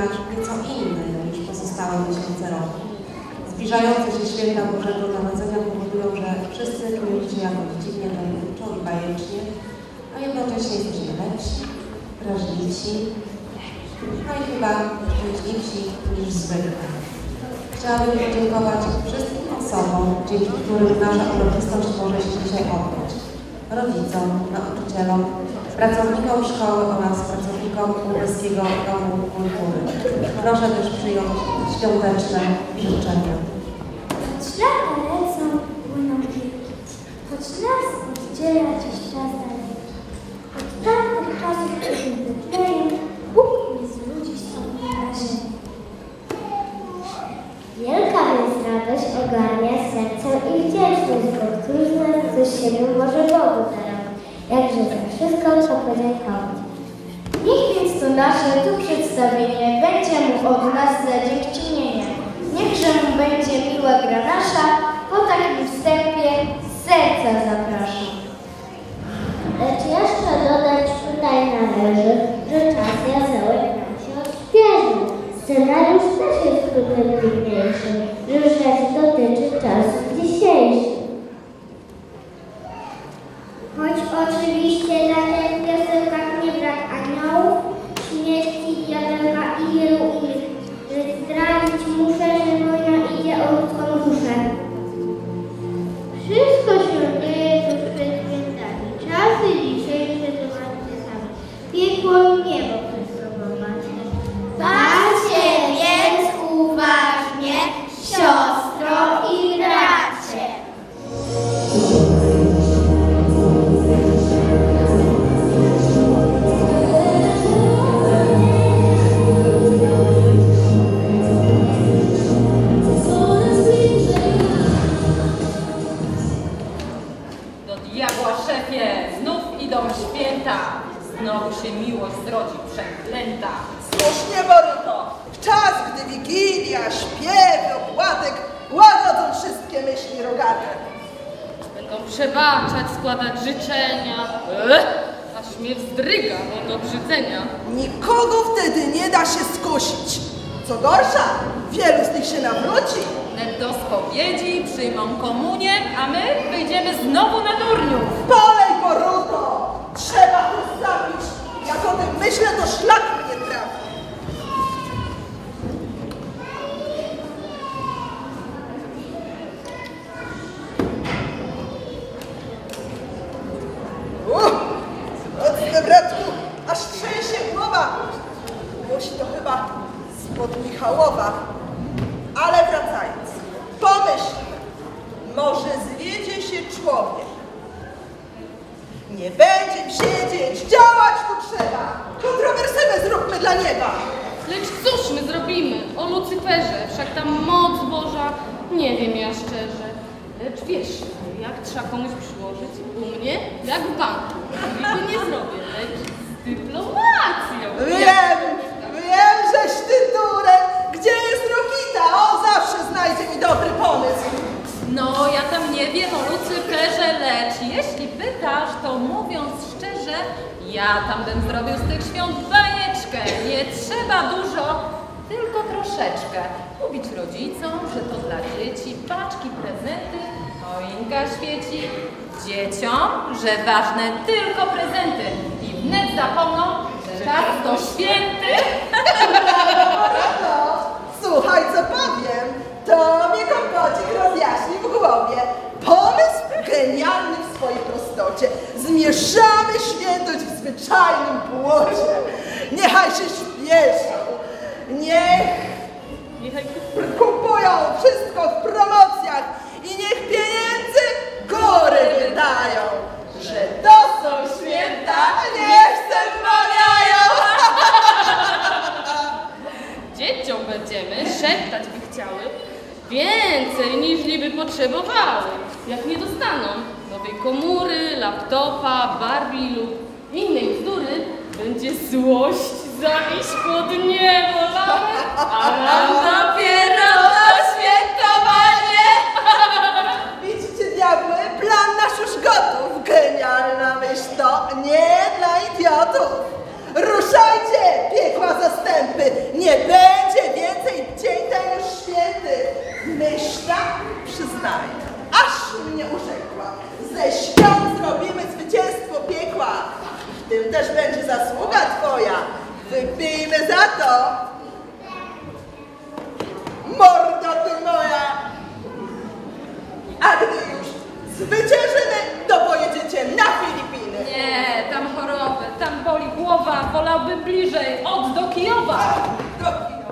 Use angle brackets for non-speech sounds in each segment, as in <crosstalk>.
nieco inny niż pozostałe miesiące roku. Zbliżające się święta Bożego Narodzenia powodują, że wszyscy czujemy się jakoś dziwnie tajemniczo i bajecznie, a jednocześnie jesteśmy lepsi, wrażliwsi, no i chyba szczęśliwsi niż zwykle. Chciałabym podziękować wszystkim osobom, dzięki którym nasza uroczystość może się dzisiaj odbyć. Rodzicom, nauczycielom, pracownikom szkoły oraz pracownikom Lubelskiego Domu Kultury. Proszę też przyjąć świąteczne życzenia. Choć lecą, płyną choć nas oddziela dziś czas daleki. Od tamtych czasów, kiedy Betlejem, Bóg z ludzi stąpił na. Wielka więc radość ogarnia serce i wdzięczność, bo któż z nas ze siebie może Bogu darować, jakże za wszystko to podziękować. Niech więc to nasze tu przedstawienie będzie mu od nas za dziękczynienie. Niechże mu będzie miła gra nasza, po takim wstępie serca zapraszam. Lecz jeszcze dodać tutaj należy, że czas jazełek nam się odświeżył. Scenariusz też jest trochę trudniejszy, przebaczać, składać życzenia. Ech, aż mnie wzdryga od obrzydzenia. Nikogo wtedy nie da się skusić. Co gorsza, wielu z nich się nawróci. Wnet do spowiedzi przyjmą komunię, a my wyjdziemy znowu na durniów. Polej, Boruto! Trzeba to zabić. Jak o tym myślę, to szlak mnie trafi. Uff, Mocne, bratku, aż trzęsie głowa. Musi to chyba spod Michałowa. Ale wracając, pomyśl, może zwiedzie się człowiek. Nie będzie siedzieć, działać tu trzeba. Kontrowersywę zróbmy dla nieba. Lecz cóż my zrobimy? O Lucyferze, wszak ta moc Boża, nie wiem ja szczerze. Lecz wiesz, jak trzeba komuś przyłożyć? U mnie, jak w banku. Niby nie zrobię, lecz z dyplomacją. Wiem, wiem, żeś ty durek. Gdzie jest Rokita? On zawsze znajdzie mi dobry pomysł. No, ja tam nie wiem o Lucyferze, lecz jeśli pytasz, to mówiąc szczerze, ja tam bym zrobił z tych świąt bajeczkę. Nie trzeba dużo, tylko troszeczkę. Mówić rodzicom, że to dla dzieci, paczki, prezenty, choinka świeci. Dzieciom, że ważne tylko prezenty i wnet zapomną, że czas to święty. <laughs> Słuchaj, co powiem. To mnie kompocik rozjaśni w głowie. Pomysł genialny w swojej prostocie. Zmieszamy świętość w zwyczajnym płocie. Niechaj się śpieszą. Niech kupują wszystko w promocjach i niech pieniędzy góry wydają, że to są święta, niech se wmawiają. <laughs> Dzieciom będziemy szeptać by chciały więcej niż niby potrzebowały. Jak nie dostaną nowej komóry, laptopa, Barbie lub innej bzdury, będzie złość, zawiść pod niebo a nam dopiero to świętowanie! <laughs> Widzicie, diabły, plan nasz już gotów. Genialna myśl to nie dla idiotów. Ruszajcie, piekła zastępy. Nie będzie więcej dzień ten już święty. Myśl ta, przyznaję, aż mnie urzekła. Ze świąt zrobimy zwycięstwo piekła. W tym też będzie zasługa twoja. Wypijmy za to. Morda ty moja! A gdy już zwyciężymy, to pojedziecie na Filipiny. Nie, tam choroby, tam boli głowa, wolałbym bliżej, od do Kijowa. Do kina.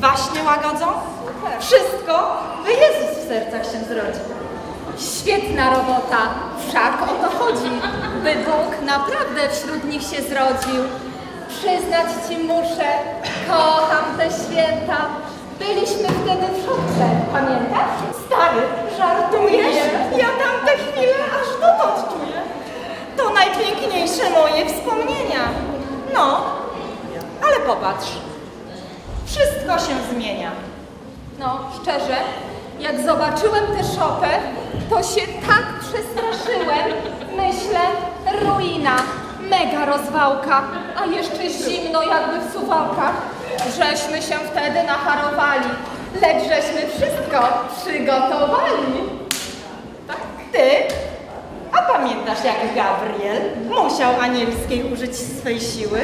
Waśnie łagodzą. Wszystko, by Jezus w sercach się zrodził. Świetna robota, wszak o to chodzi, by Bóg naprawdę wśród nich się zrodził. Przyznać Ci muszę, kocham te święta, Byliśmy wtedy w szopce, pamiętasz? Stary, żartujesz? Ja tamte chwile aż dotąd czuję. To najpiękniejsze moje wspomnienia. No, ale popatrz. Wszystko się zmienia. No, szczerze, jak zobaczyłem tę szopę, to się tak przestraszyłem. Myślę, ruina, mega rozwałka, a jeszcze zimno jakby w suwałkach. Żeśmy się wtedy nacharowali, lecz żeśmy wszystko przygotowali. Ty? A pamiętasz jak Gabriel musiał anielskiej użyć swej siły?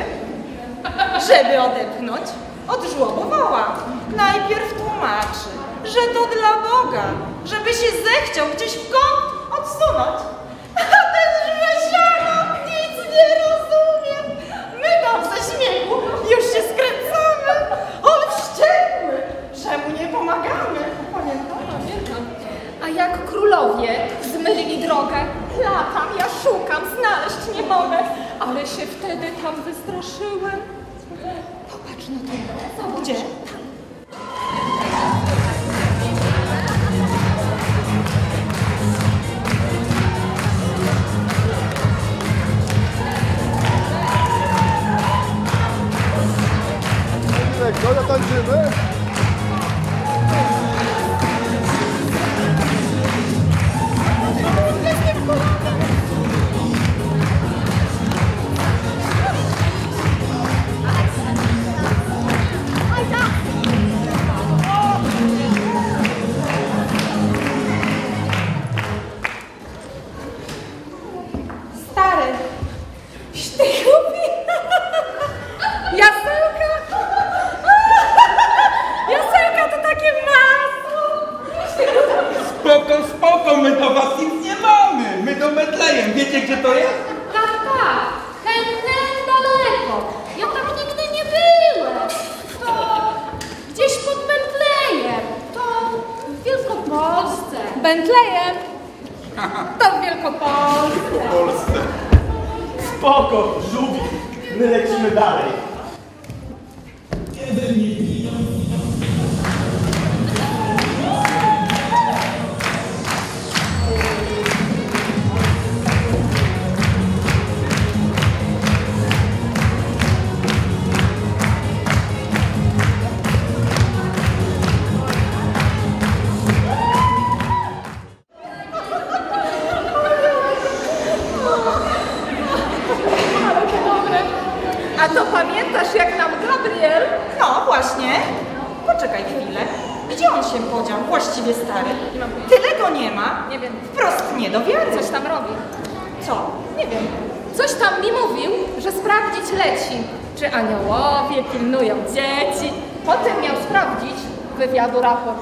Żeby odepchnąć od żłobowała. Najpierw tłumaczy, że to dla Boga, żeby się zechciał gdzieś w kąt odsunąć. <laughs> A ten Spoko, my do was nic nie mamy. My do Betlejem. Wiecie gdzie to jest? Tak, tak, ten, ten daleko. Ja tam nigdy nie byłem. To gdzieś pod Betlejem. To w Wielkopolsce. Bentlejem. <laughs> To w Wielkopolsce. W Polsce. Spoko, żółwi. My lecimy dalej. Aniołowie pilnują dzieci. Potem miał sprawdzić wywiadu raport.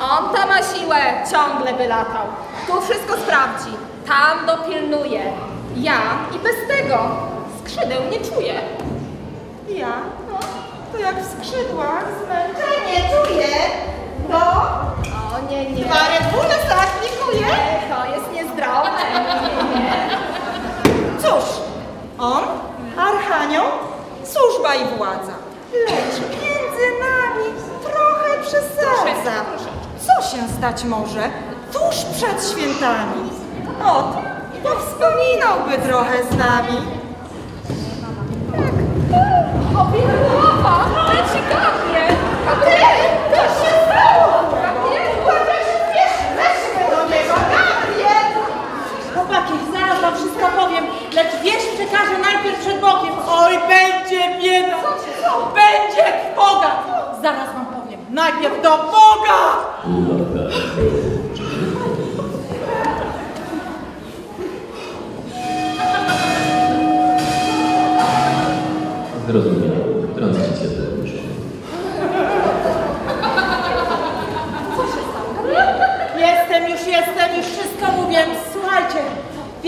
On tam ma siłę, ciągle by latał. Tu wszystko sprawdzi, tam dopilnuje. Ja i bez tego skrzydeł nie czuję. Ja? No, to jak w skrzydłach zmęczenie czuję. To O nie, nie. dwa Red Bulle zaaplikuje. To jest niezdrowe. Nie, nie. Cóż, on, Archanioł, służba i władza. Lecz między nami trochę przesadza. Co się stać może tuż przed świętami? Ot, to wspominałby trochę z nami. Powinnowa, leci Gabriel. Ty, to się stało! Chociaż wiesz, weźmy do niego, Gabriel! Chłopaki, zaraz wam wszystko powiem, lecz wieś przekaże najpierw przed Bogiem. Oj, będzie bieda! Będzie Boga! Zaraz wam powiem, najpierw do Boga! Zrozumiałem.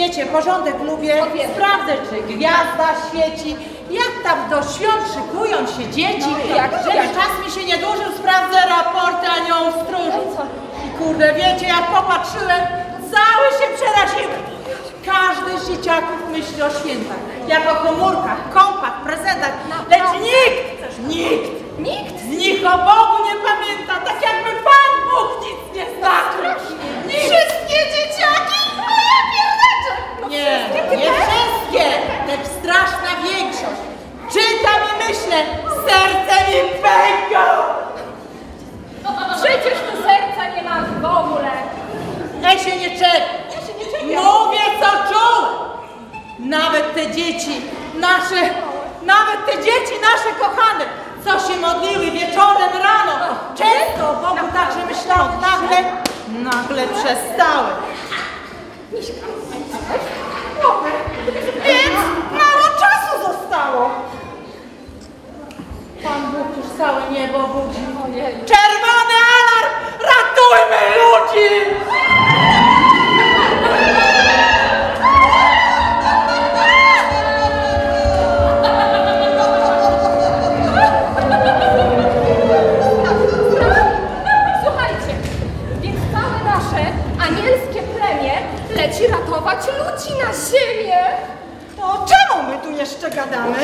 rozumiecie, porządek lubię, sprawdzę, czy gwiazda świeci, jak tam do świąt szykują się dzieci, no, jak, jak? czas mi się nie dłużył, sprawdzę raporty anioł stróżu. I kurde, wiecie, jak popatrzyłem, cały się przeraziłem. Każdy z dzieciaków myśli o świętach, jak o komórkach, kompach, prezentach, lecz nikt, nikt, nikt? z nich o Bogu nie pamięta, tak jakby Pan Bóg nic nie znaczył. że serce mi pęka! Przecież tu serca nie ma w ogóle. Ja się nie czepię. Ja się. Mówię co czuł. Nawet te dzieci nasze, nawet te dzieci nasze kochane, co się modliły wieczorem, rano, często o Bogu także myślały, nagle, nagle przestały. Więc mało czasu zostało. Całe niebo budzi. Czerwony alarm! Ratujmy ludzi! Słuchajcie, więc całe nasze anielskie plemię leci ratować ludzi na ziemię. To czemu my tu jeszcze gadamy?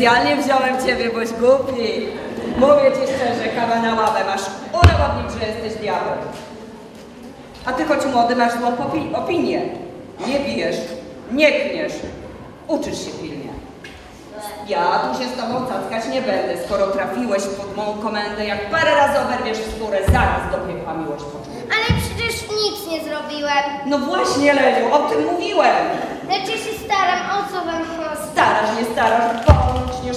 Specjalnie wziąłem ciebie, boś głupi. Mówię ci szczerze, kawa na ławę masz udowodnić, że jesteś diabeł. A ty choć młody masz złą opinię. Nie bijesz, nie kniesz, uczysz się pilnie. Ja tu się z tobą cackać nie będę, skoro trafiłeś pod mą komendę, jak parę razy oberwiesz skórę, zaraz do piekła miłość poczujesz. Ale przecież nic nie zrobiłem. No właśnie, Leniu, o tym mówiłem. Lecz ja się staram, o co wam chodzi? Starasz, nie starasz,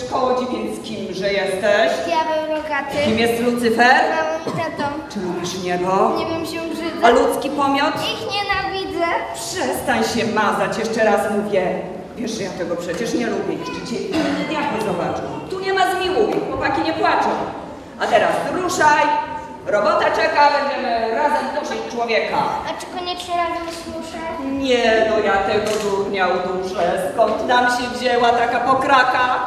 połączniesz koło więc kimże jesteś? Diabeł rogaty. Kim jest Lucyfer? Małym tatą. Czy lubisz niebo? Nie wiem się brzydzę. A ludzki pomiot? Ich nienawidzę. Przestań się mazać, jeszcze raz mówię. Wiesz, że ja tego przecież nie lubię, jeszcze cię inny diabeł zobaczył. Tu nie ma zmiłuj, chłopaki nie płaczą. A teraz ruszaj, robota czeka, będziemy razem dusić człowieka. A czy koniecznie razem muszę? Nie, no ja tego durnia uduszę. Skąd nam się wzięła taka pokraka?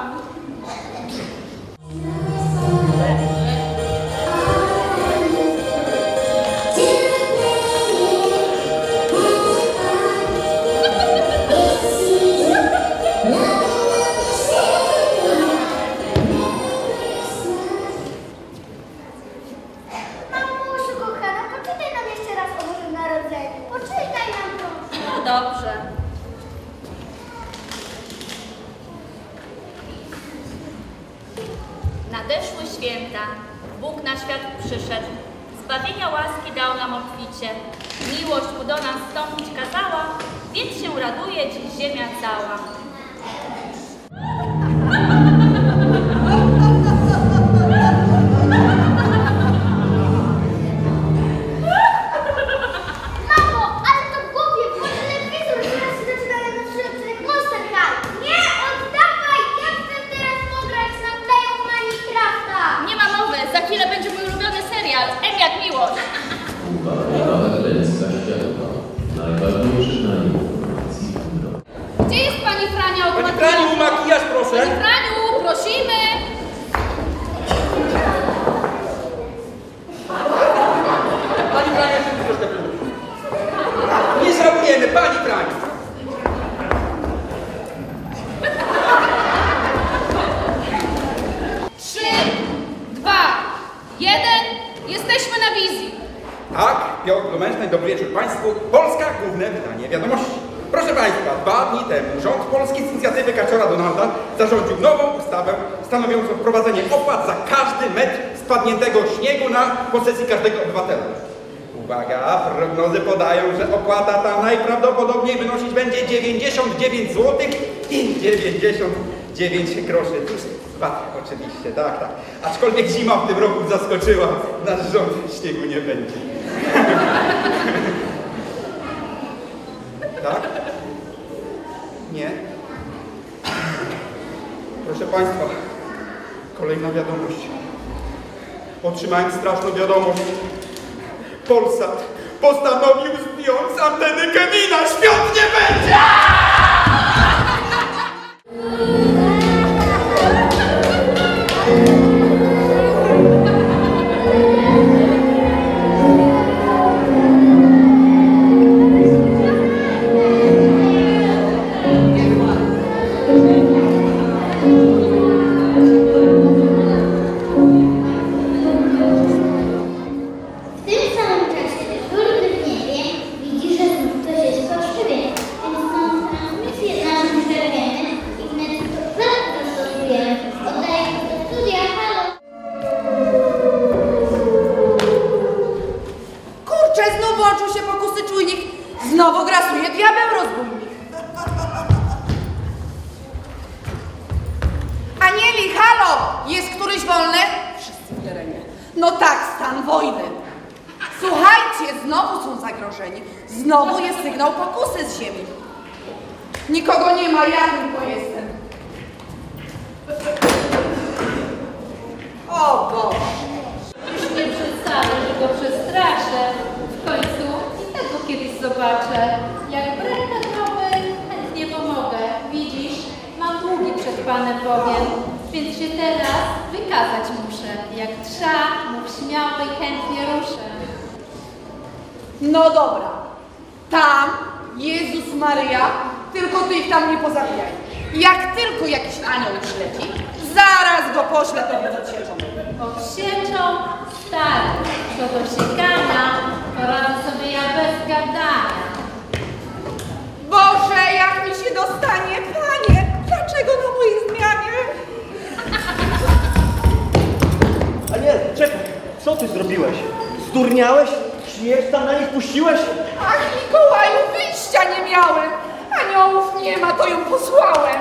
Za każdy metr spadniętego śniegu na posesji każdego obywatela. Uwaga, prognozy podają, że opłata ta najprawdopodobniej wynosić będzie 99 zł i 99 groszy. Cóż, oczywiście, tak, tak. Aczkolwiek zima w tym roku zaskoczyła, nasz rząd śniegu nie będzie. <laughs> Tak? Nie? Proszę Państwa, kolejna wiadomość. Otrzymałem straszną wiadomość. Polsat postanowił zdjąć z anteny Kevina. Świąt nie będzie! Zobaczę. Jak brata droby, chętnie pomogę. Widzisz, mam długi przed Panem Bogiem, więc się teraz wykazać muszę. Jak trza, mów śmiało i chętnie ruszę. No dobra. Tam, Jezus Maryja, tylko ty ich tam nie pozabijaj. Jak tylko jakiś anioł przyleci, zaraz go poślę tobie do sieczą. Powsieczą stary, co do siekania, poradzę sobie ja bez gadania. Boże, jak mi się dostanie, panie, dlaczego na mojej zmianie? A nie, czekaj, co ty zrobiłeś? Zdurniałeś? Śmierć tam na nich puściłeś? Ach, Mikołaju, wyjścia nie miałem. Aniołów nie ma, to ją posłałem.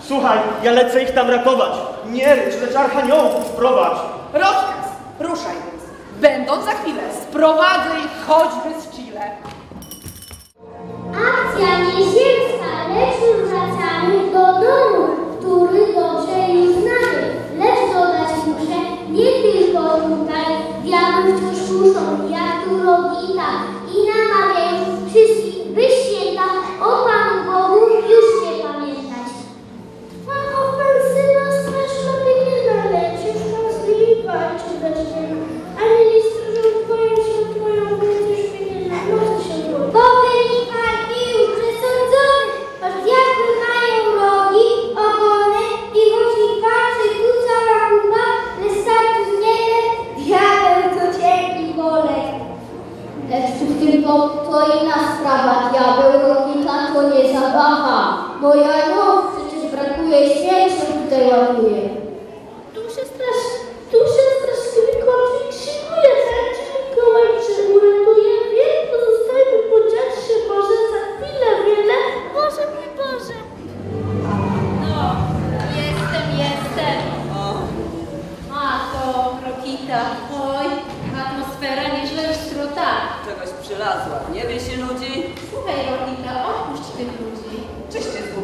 Słuchaj, ja lecę ich tam ratować. Nie rycz, lecz archaniołów sprowadź. Rozkaz, ruszaj Będąc za chwilę, sprowadzę ich choćby z Chile. Akcja nieziemska, lecz wracamy do domu, który dobrze już znamy. Lecz dodać muszę, nie tylko tutaj, diabły wciąż kuszą, jak tu rogita i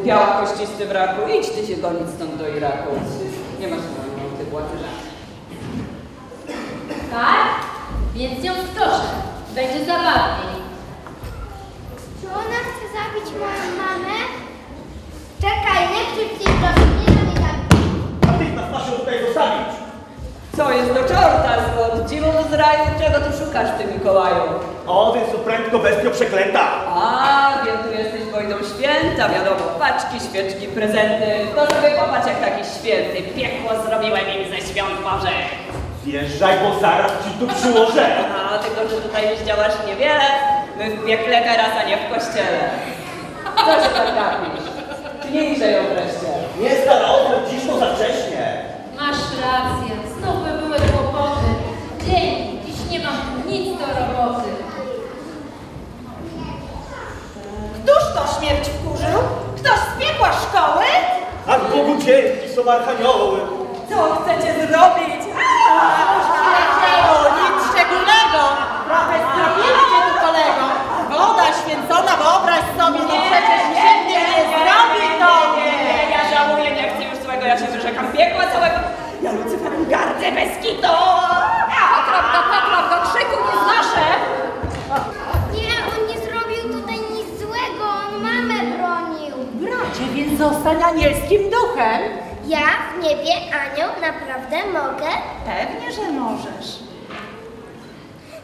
Zgubiała kościsty wraku? Idź ty się gonić stąd do Iraku. Nie masz mojej ty władzy Tak? Więc ją proszę. Będzie zabawniej. Czy ona chce zabić moją mamę? Czekaj, nie krzywdź, proszę, nie zamykaj. Natychmiast masz ją tutaj zostawić. Co jest do czorta skąd? Dziwo z raju, czego tu szukasz ty Mikołaju? O, więc to prędko bestio przeklęta. A, wiem, tu jesteś wojną święta, wiadomo, paczki, świeczki, prezenty. No sobie popatrz jak taki święty. Piekło zrobiłem im ze świąt Bożych. Zjeżdżaj, bo zaraz ci tu przyłożę. A, tylko że tutaj już działasz niewiele. My w piekle teraz, a nie w kościele. Co się tak gapisz? Tnijże ją wreszcie. Nie stara odwrót, dziś to za wcześnie. Masz rację. Znów by były kłopoty. Dzięki. Dziś nie mam nic do roboty. Któż to śmierć wkurzył? Ktoś z piekła szkoły? A Bogu dzięki są archanioły. Co chcecie zrobić? O, nic szczególnego. Trochę stropiliście tu kolego. Woda święcona, wyobraź sobie, no przecież nigdy nie zrobi tobie. Nie, ja żałuję, nie chcę już złego, ja się wyrzekam piekła całego. Ja Lucyferem gardzę bez kitu. Zostań anielskim duchem. Ja w niebie, anioł, naprawdę mogę? Pewnie, że możesz.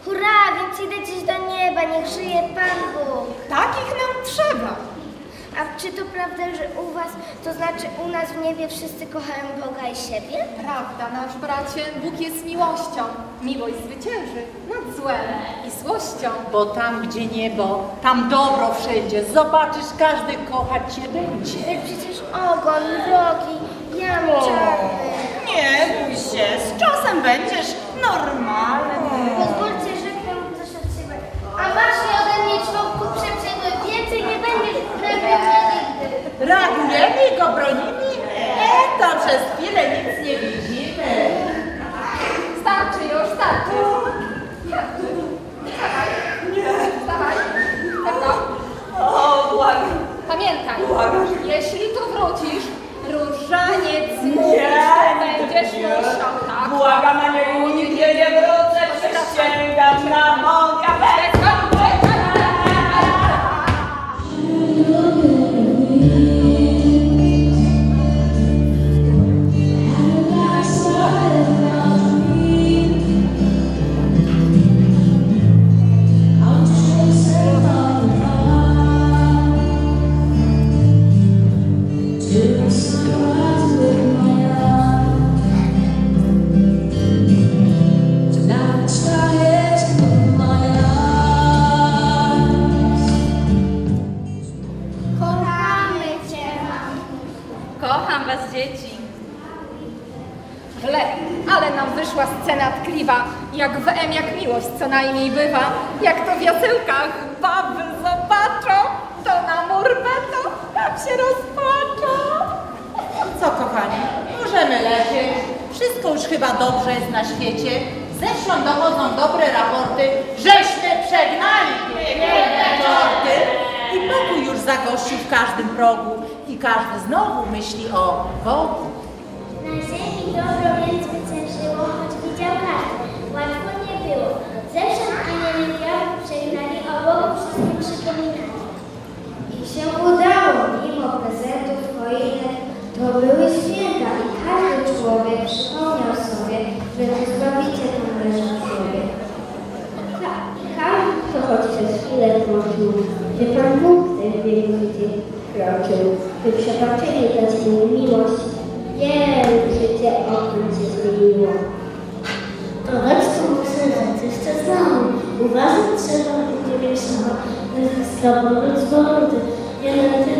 Hurra, więc idę gdzieś do nieba, niech żyje Pan Bóg. Takich nam trzeba. A czy to prawda, że u was, to znaczy u nas w niebie wszyscy kochają Boga i siebie? Prawda, nasz bracie, Bóg jest miłością. Miłość zwycięży nad złem i złością. Bo tam, gdzie niebo, tam dobro wszędzie. Zobaczysz, każdy kochać cię będzie. Jak przecież ogon, rogi, jam czarny. Nie bój się, z czasem będziesz normalny. Pozwólcie, że od siebie. A masz ode mnie przeprzedły. Więcej nie będziesz prawie nigdy. Radujemy i go bronimy? Jak w M jak miłość co najmniej bywa. Jak to w jasełkach baby zobaczą, to na mur będą, tak się rozpłaczą. Co, kochani, możemy leżeć. Wszystko już chyba dobrze jest na świecie. Zewsząd dochodzą dobre raporty, żeśmy przegnali piekielne czorty. I pokój już zagościł w każdym progu. I każdy znowu myśli o Bogu. Na ziemi dobro więc zwyciężyło, choć widział każdy. Łatwo nie było. Zewsząd anieli diabłów przegnali, o Bogu wszystkim przypominali. I się udało, mimo prezentów choinek, to były święta i każdy człowiek przypomniał sobie, że to Zbawiciel należy w sobie. Tak, każdy, kto choć przez chwilę włączył, że Pan Bóg ten wielu ludzi kroczył, by przebaczenie dać mu miłość, Wiem, życie okna się zmieniło. Muszę rzec jeszcze znowu. Uważać trzeba będzie większego, bez zdrowo rozwodu. Nie na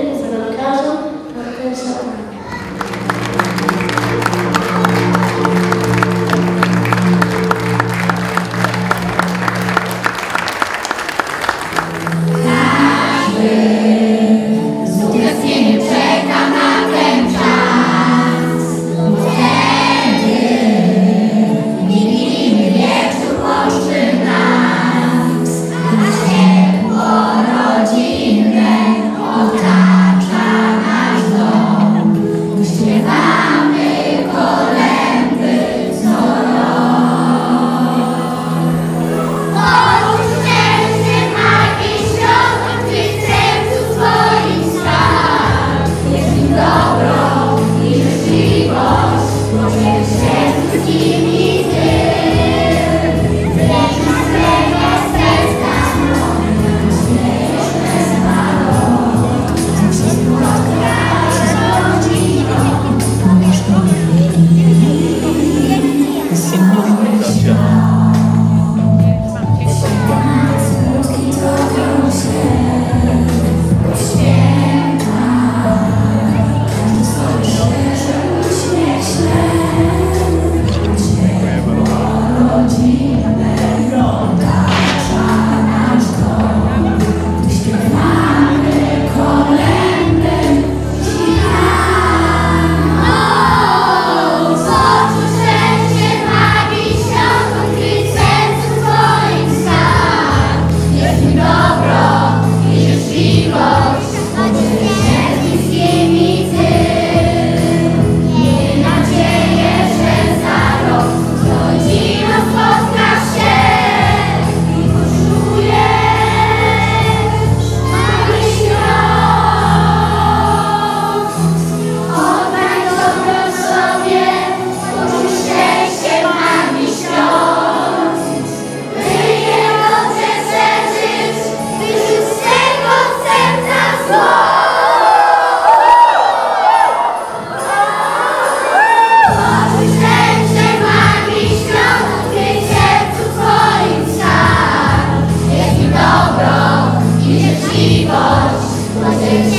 Jesus.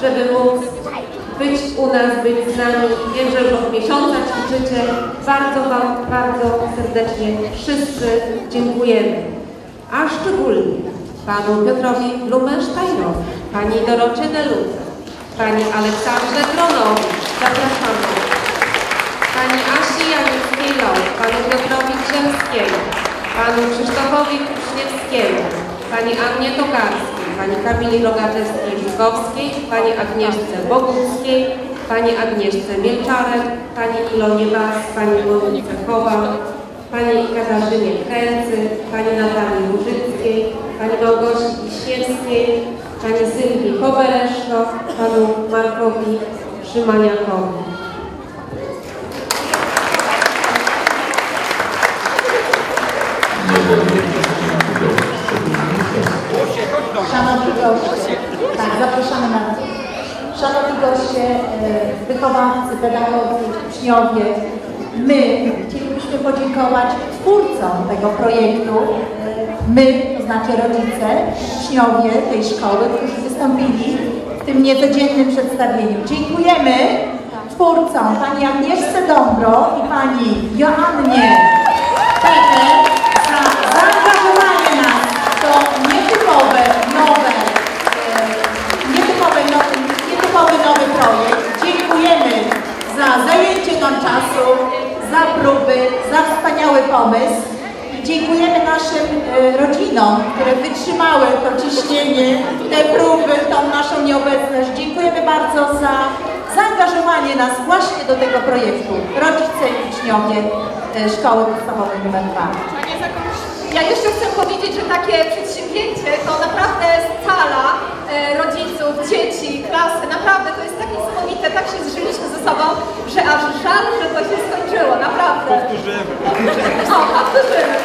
Żeby móc być u nas, być z nami. Wiem, że już od miesiąca ćwiczycie. Bardzo Wam, bardzo serdecznie wszyscy dziękujemy. A szczególnie Panu Piotrowi Blumensteinowi, Pani Dorocie Deludze, Pani Aleksandrze Kronowi, zapraszamy. Pani Asi Janickiej-Low, Panu Piotrowi Grzemskiemu, Panu Krzysztofowi Kuczniewskiemu, Pani Annie Tokarskiej, Pani Kamili Rogaczewskiej-Żukowskiej, Pani Agnieszce Boguckiej, Pani Agnieszce Mielczarek, Pani Ilonie Bas, Pani Monice Chowa, Pani Katarzynie Kręcy, Pani Natalii Łużyckiej, Pani Małgosi Wiśniewskiej, Pani Sylwii Kobereszko, Panu Markowi Szymaniakowi. Szanowni goście, tak, zapraszamy na Szanowni goście, e, wychowawcy, pedagodzy, uczniowie, my chcielibyśmy podziękować twórcom tego projektu. E, My, to znaczy rodzice, uczniowie tej szkoły, którzy wystąpili w tym niecodziennym przedstawieniu. Dziękujemy twórcom, pani Agnieszce Dąbro i pani Joannie Peter za zaangażowanie nas w to nietypowe, nowe, e, nietypowe, nowy, nietypowy nowy projekt. Dziękujemy za próby, za wspaniały pomysł. I dziękujemy naszym e, rodzinom, które wytrzymały to ciśnienie, te próby, tą naszą nieobecność. Dziękujemy bardzo za zaangażowanie nas właśnie do tego projektu. Rodzice i uczniowie e, Szkoły Podstawowej nr 2. Ja jeszcze chcę powiedzieć, że takie przedsięwzięcie to naprawdę scala e, rodziców, dzieci, klasy. Naprawdę to jest tak niesamowite, tak się zżyliśmy ze sobą, że aż żal, że to się skończyło, naprawdę. Powtórzymy. O, powtórzymy.